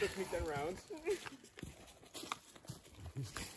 just make 10 rounds.